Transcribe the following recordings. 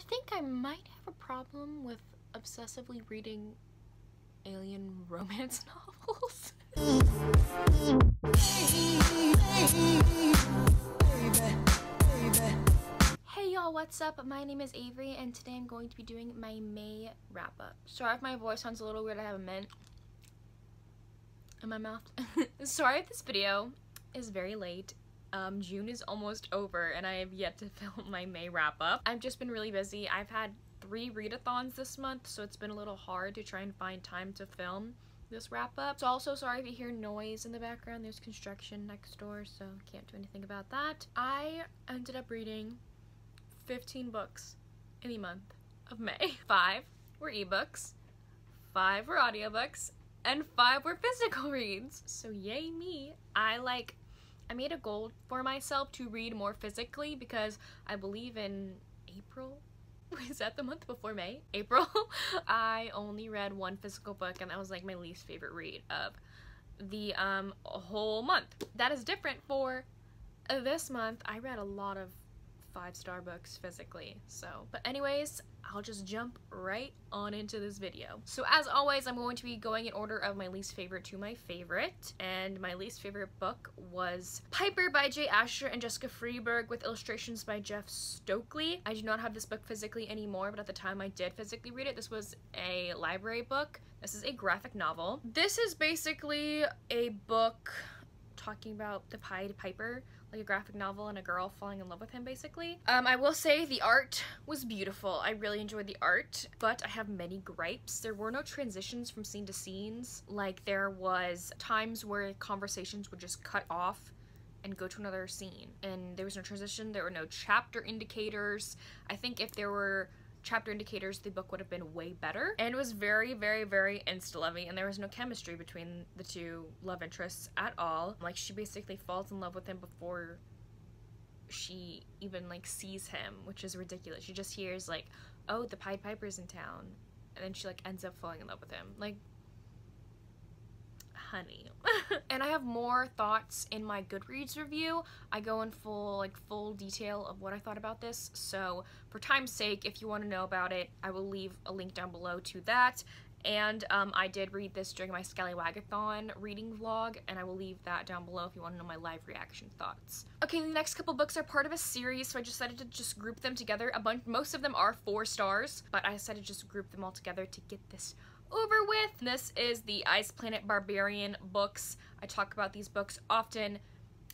I think I might have a problem with obsessively reading alien romance novels. Hey y'all, what's up? My name is Averie and today I'm going to be doing my May wrap up. Sorry if my voice sounds a little weird, I have a mint in my mouth. Sorry if this video is very late. Um, June is almost over and I have yet to film my May wrap up. I've just been really busy. I've had three readathons this month, so it's been a little hard to try and find time to film this wrap up. So also sorry if you hear noise in the background. There's construction next door, so can't do anything about that. I ended up reading 15 books in the month of May. Five were ebooks, five were audiobooks, and five were physical reads. So yay me. I like I made a goal for myself to read more physically because I believe in April is that the month before May? April? I only read one physical book and that was like my least favorite read of the um whole month. That is different for this month. I read a lot of five star books physically. So, but anyways, I'll just jump right on into this video. So as always, I'm going to be going in order of my least favorite to my favorite. And my least favorite book was Piper by Jay Asher and Jessica Freeburg with illustrations by Jeff Stokely. I do not have this book physically anymore, but at the time I did physically read it. This was a library book. This is a graphic novel. This is basically a book talking about the Pied Piper like a graphic novel and a girl falling in love with him basically. Um, I will say the art was beautiful. I really enjoyed the art, but I have many gripes. There were no transitions from scene to scenes. Like there was times where conversations would just cut off and go to another scene and there was no transition there were no chapter indicators i think if there were chapter indicators, the book would have been way better. And it was very, very, very insta-lovey, and there was no chemistry between the two love interests at all. Like, she basically falls in love with him before she even, like, sees him, which is ridiculous. She just hears, like, oh, the Pied Piper's in town, and then she, like, ends up falling in love with him. Like, honey. and I have more thoughts in my Goodreads review. I go in full like full detail of what I thought about this. So for time's sake, if you want to know about it, I will leave a link down below to that. And um, I did read this during my Scallywagathon reading vlog, and I will leave that down below if you want to know my live reaction thoughts. Okay, the next couple books are part of a series, so I decided to just group them together. A bunch, most of them are four stars, but I decided to just group them all together to get this over with. This is the Ice Planet Barbarian books. I talk about these books often.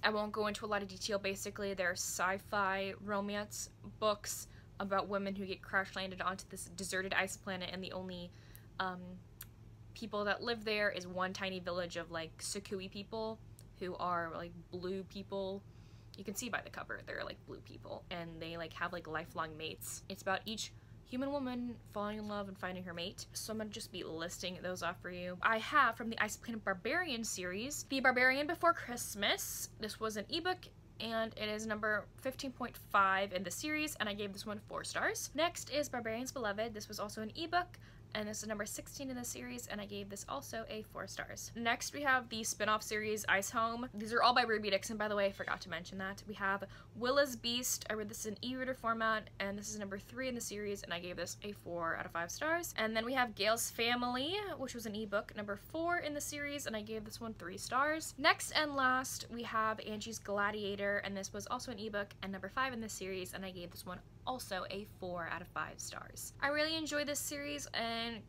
I won't go into a lot of detail. Basically, they're sci-fi romance books about women who get crash landed onto this deserted ice planet and the only um, people that live there is one tiny village of like sa-khui people who are like blue people you can see by the cover they're like blue people and they like have like lifelong mates it's about each human woman falling in love and finding her mate. So I'm gonna just be listing those off for you. I have from the Ice Planet Barbarian series, The Barbarian Before Christmas. This was an ebook and it is number 15.5 in the series and I gave this one 4 stars. Next is Barbarians Beloved. This was also an ebook and this is number 16 in the series, and I gave this also a 4 stars. Next, we have the spin-off series Icehome. These are all by Ruby Dixon, by the way, I forgot to mention that. We have Willa's Beast. I read this in e-reader format, and this is number 3 in the series, and I gave this a 4 out of 5 stars. And then we have Gail's Family, which was an ebook, number 4 in the series, and I gave this one 3 stars. Next and last, we have Angie's Gladiator, and this was also an ebook, and number 5 in the series, and I gave this one also a 4 out of 5 stars. I really enjoyed this series and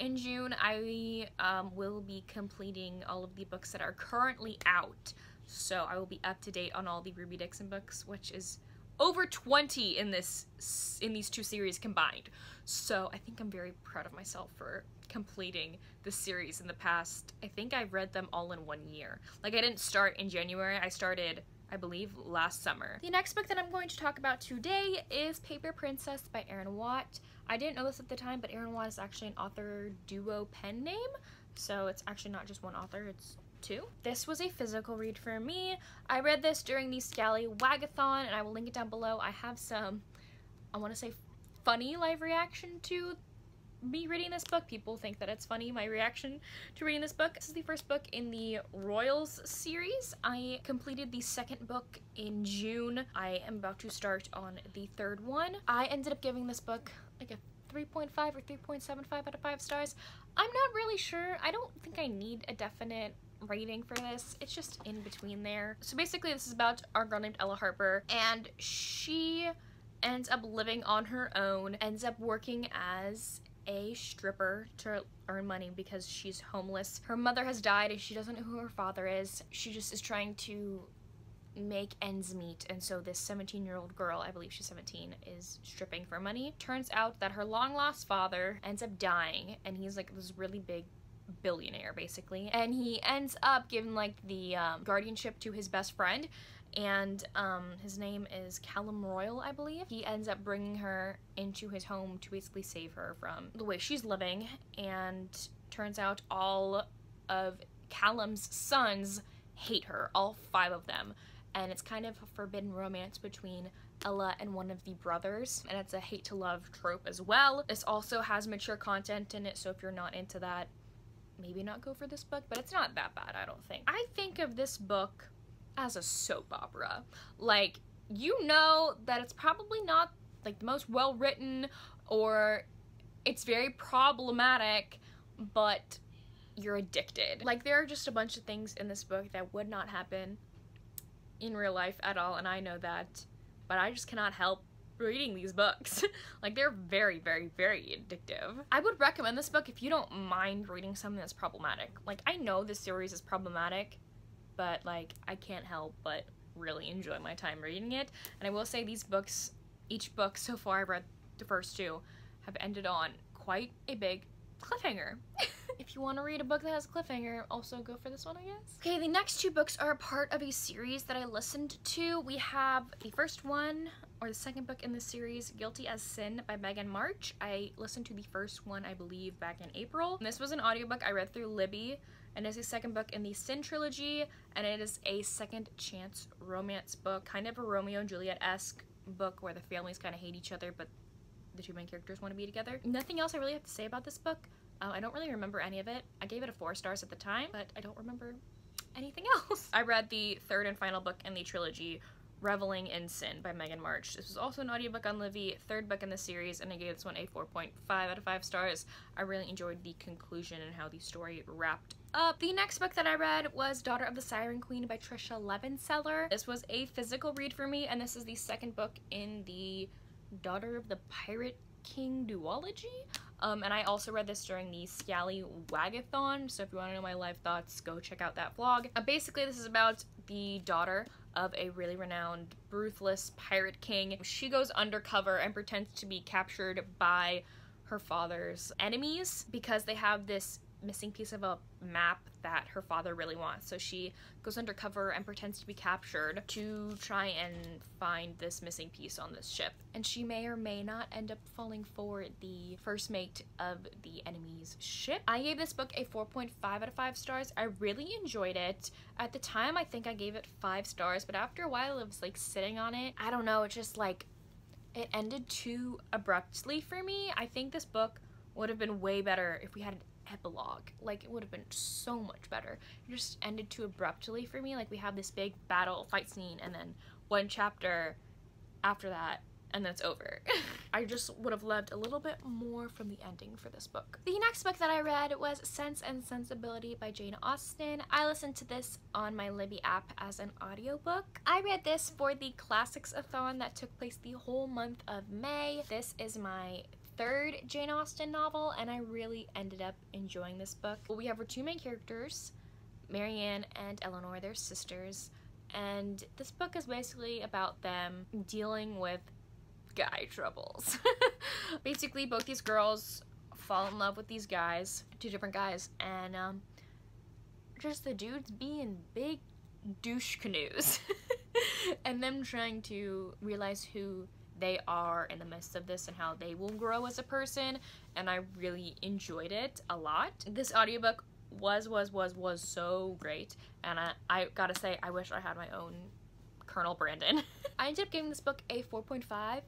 in June I um, will be completing all of the books that are currently out. So I will be up to date on all the Ruby Dixon books, which is over 20 in this in these two series combined. So I think I'm very proud of myself for completing the series in the past. I think I've read them all in one year. Like I didn't start in January, I started I believe, last summer. The next book that I'm going to talk about today is Paper Princess by Erin Watt. I didn't know this at the time, but Erin Watt is actually an author duo pen name, so it's actually not just one author, it's two. This was a physical read for me. I read this during the Scallywagathon, and I will link it down below. I have some, I want to say, funny live reaction to me reading this book. People think that it's funny, my reaction to reading this book. This is the first book in the Royals series. I completed the second book in June. I am about to start on the third one. I ended up giving this book like a 3.5 or 3.75 out of 5 stars. I'm not really sure. I don't think I need a definite rating for this. It's just in between there. So basically this is about our girl named Ella Harper and she ends up living on her own, ends up working as a stripper to earn money because she's homeless. Her mother has died and she doesn't know who her father is. She just is trying to make ends meet and so this 17 year old girl i believe she's 17 is stripping for money turns out that her long lost father ends up dying and he's like this really big billionaire basically and he ends up giving like the um, guardianship to his best friend and um, his name is Callum Royal, I believe. He ends up bringing her into his home to basically save her from the way she's living, and turns out all of Callum's sons hate her, all five of them, and it's kind of a forbidden romance between Ella and one of the brothers, and it's a hate to love trope as well. This also has mature content in it, so if you're not into that, maybe not go for this book, but it's not that bad, I don't think. I think of this book as a soap opera. Like, you know that it's probably not like the most well written or it's very problematic, but you're addicted. Like, there are just a bunch of things in this book that would not happen in real life at all, and I know that, but I just cannot help reading these books. like they're very, very, very addictive. I would recommend this book if you don't mind reading something that's problematic. Like I know this series is problematic, but like I can't help but really enjoy my time reading it. And I will say these books, each book so far I've read the first two, have ended on quite a big cliffhanger. if you want to read a book that has a cliffhanger, also go for this one, I guess. Okay, the next two books are part of a series that I listened to. We have the first one, or the second book in the series, Guilty as Sin by Meghan March. I listened to the first one, I believe, back in April. And this was an audiobook I read through Libby and it's the second book in the Sin trilogy, and it is a second chance romance book, kind of a Romeo and Juliet-esque book where the families kind of hate each other, but the two main characters want to be together. Nothing else I really have to say about this book. Uh, I don't really remember any of it. I gave it a four stars at the time, but I don't remember anything else. I read the third and final book in the trilogy, Reveling in Sin by Meghan March. This was also an audiobook on Libby, third book in the series, and I gave this one a 4.5 out of 5 stars. I really enjoyed the conclusion and how the story wrapped up. The next book that I read was Daughter of the Siren Queen by Tricia Levenseller. This was a physical read for me, and this is the second book in the Daughter of the Pirate King duology. Um, and I also read this during the Scally Wagathon, so if you want to know my live thoughts, go check out that vlog. Uh, basically, this is about the daughter of a really renowned, ruthless pirate king. She goes undercover and pretends to be captured by her father's enemies because they have this missing piece of a map that her father really wants. So she goes undercover and pretends to be captured to try and find this missing piece on this ship. And she may or may not end up falling for the first mate of the enemy's ship. I gave this book a 4.5 out of 5 stars. I really enjoyed it. At the time, I think I gave it 5 stars, but after a while, it was like sitting on it. I don't know, it just like, it ended too abruptly for me. I think this book would have been way better if we had an epilogue. Like, it would have been so much better. It just ended too abruptly for me. Like, we have this big battle fight scene, and then one chapter after that, and then it's over. I just would have loved a little bit more from the ending for this book. The next book that I read was Sense and Sensibility by Jane Austen. I listened to this on my Libby app as an audiobook. I read this for the Classics-a-thon that took place the whole month of May. This is my third Jane Austen novel, and I really ended up enjoying this book. We have our two main characters, Marianne and Eleanor, they're sisters, and this book is basically about them dealing with guy troubles. basically, both these girls fall in love with these guys, two different guys, and um, just the dudes being big douche canoes. and them trying to realize who they are in the midst of this and how they will grow as a person and I really enjoyed it a lot. This audiobook was was was was so great and I, I gotta say I wish I had my own Colonel Brandon. I ended up giving this book a 4.5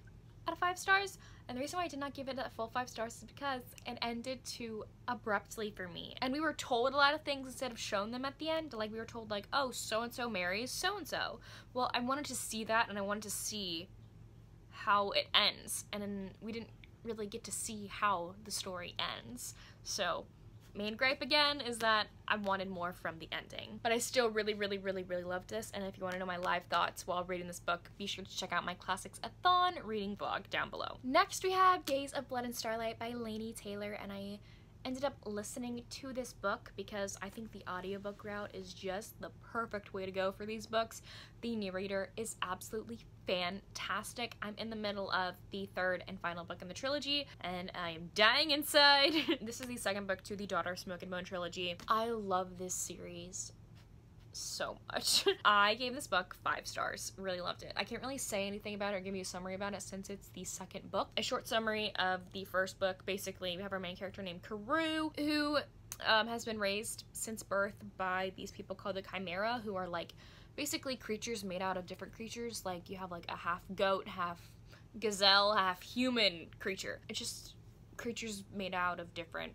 out of five stars. And the reason why I did not give it a full five stars is because it ended too abruptly for me. And we were told a lot of things instead of shown them at the end. Like we were told like, oh, so-and-so marries so-and-so. Well, I wanted to see that and I wanted to see how it ends. And then we didn't really get to see how the story ends. So main gripe again is that I wanted more from the ending. But I still really, really, really, really loved this, and if you want to know my live thoughts while reading this book, be sure to check out my Classics a Thon reading vlog down below. Next we have Days of Blood and Starlight by Laini Taylor, and I ended up listening to this book because I think the audiobook route is just the perfect way to go for these books. The narrator is absolutely fantastic. I'm in the middle of the third and final book in the trilogy and I am dying inside. this is the second book to the Daughter Smoke and Bone trilogy. I love this series so much. I gave this book five stars. Really loved it. I can't really say anything about it or give you a summary about it since it's the second book. A short summary of the first book. Basically, we have our main character named Karou, who um, has been raised since birth by these people called the Chimera, who are like basically creatures made out of different creatures. Like you have like a half goat, half gazelle, half human creature. It's just creatures made out of different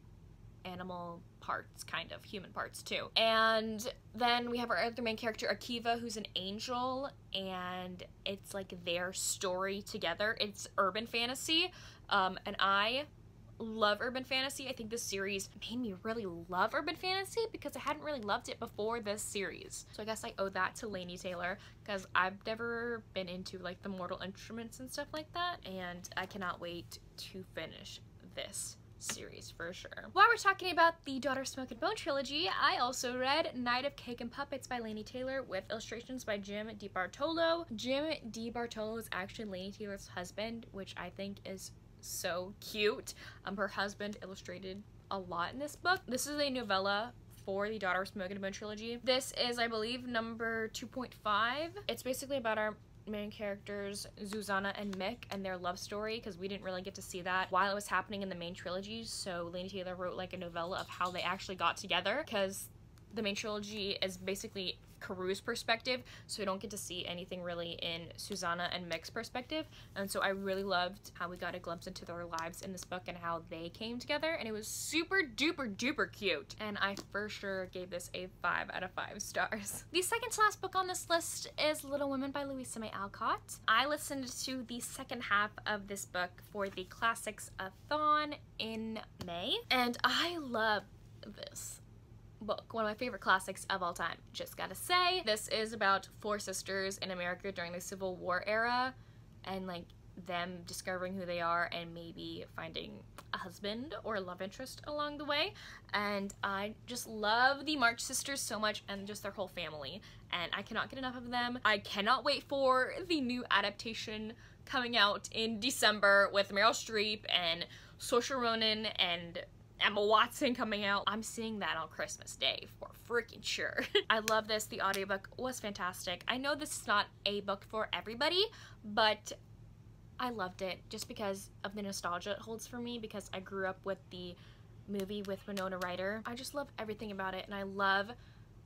animal parts, kind of human parts too. And then we have our other main character, Akiva, who's an angel, and it's like their story together. It's urban fantasy, um, and I love urban fantasy. I think this series made me really love urban fantasy because I hadn't really loved it before this series. So I guess I owe that to Laini Taylor because I've never been into like the Mortal Instruments and stuff like that and I cannot wait to finish this for sure. While we're talking about the Daughter of Smoke and Bone trilogy, I also read Night of Cake and Puppets by Laini Taylor with illustrations by Jim Di Bartolo. Jim Di Bartolo is actually Laini Taylor's husband, which I think is so cute. Um, her husband illustrated a lot in this book. This is a novella for the Daughter of Smoke and Bone trilogy. This is, I believe, number 2.5. It's basically about our main characters Zuzana and Mick and their love story because we didn't really get to see that while it was happening in the main trilogy. So Laini Taylor wrote like a novella of how they actually got together because the main trilogy is basically Karou's perspective, so we don't get to see anything really in Zuzana and Mick's perspective. And so I really loved how we got a glimpse into their lives in this book and how they came together, and it was super duper duper cute. And I for sure gave this a 5 out of 5 stars. The second to last book on this list is Little Women by Louisa May Alcott. I listened to the second half of this book for the Classics-a-thon in May, and I love this book, one of my favorite classics of all time. Just gotta say, this is about four sisters in America during the Civil War era and like them discovering who they are and maybe finding a husband or a love interest along the way. And I just love the March sisters so much and just their whole family. And I cannot get enough of them. I cannot wait for the new adaptation coming out in December with Meryl Streep and Saoirse Ronan and Emma Watson coming out. I'm seeing that on Christmas Day for freaking sure. I love this. The audiobook was fantastic. I know this is not a book for everybody, but I loved it just because of the nostalgia it holds for me because I grew up with the movie with Winona Ryder. I just love everything about it and I love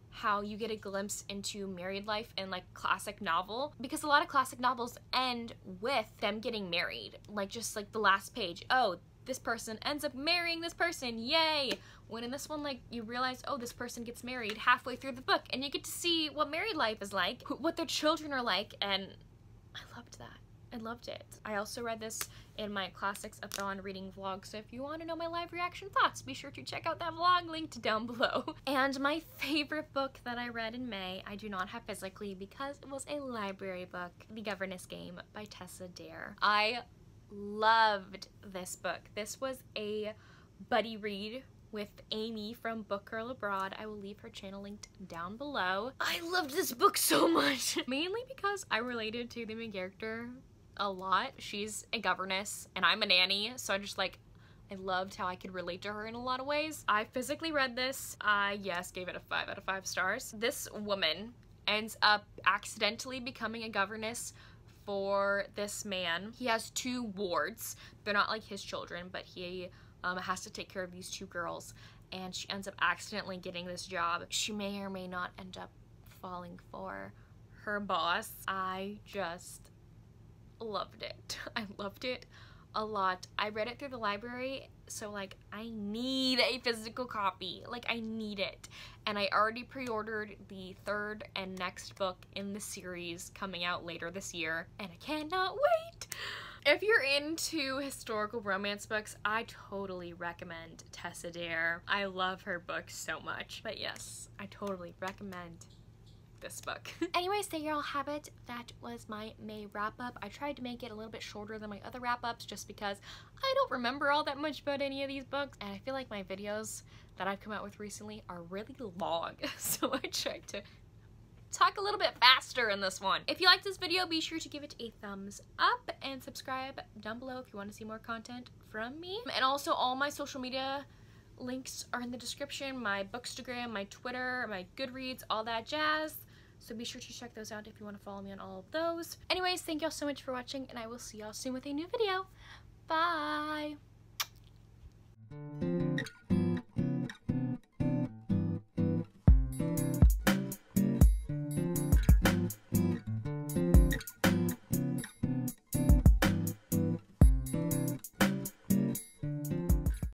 how you get a glimpse into married life in like classic novel because a lot of classic novels end with them getting married like just like the last page oh this person ends up marrying this person, yay! When in this one, like, you realize, oh, this person gets married halfway through the book, and you get to see what married life is like, what their children are like, and I loved that. I loved it. I also read this in my Classics-a-thon reading vlog, so if you want to know my live reaction thoughts, be sure to check out that vlog linked down below. And my favorite book that I read in May, I do not have physically because it was a library book, The Governess Game by Tessa Dare. I loved this book. This was a buddy read with Amy from Book Girl Abroad. I will leave her channel linked down below. I loved this book so much, mainly because I related to the main character a lot. She's a governess and I'm a nanny, so I just like I loved how I could relate to her in a lot of ways. I physically read this. I, yes, gave it a 5 out of 5 stars. This woman ends up accidentally becoming a governess for this man. He has two wards. They're not like his children, but he um, has to take care of these two girls. And she ends up accidentally getting this job. She may or may not end up falling for her boss. I just loved it. I loved it a lot. I read it through the library, so like I need a physical copy. Like I need it. And I already pre-ordered the third and next book in the series coming out later this year, and I cannot wait. If you're into historical romance books, I totally recommend Tessa Dare. I love her books so much. But yes, I totally recommend this book. Anyways, there you all have it. That was my May wrap up. I tried to make it a little bit shorter than my other wrap ups just because I don't remember all that much about any of these books and I feel like my videos that I've come out with recently are really long. So I tried to talk a little bit faster in this one. If you liked this video, be sure to give it a thumbs up and subscribe down below if you want to see more content from me. And also all my social media links are in the description. My Bookstagram, my Twitter, my Goodreads, all that jazz. So be sure to check those out if you want to follow me on all of those. Anyways, thank y'all so much for watching and I will see y'all soon with a new video. Bye!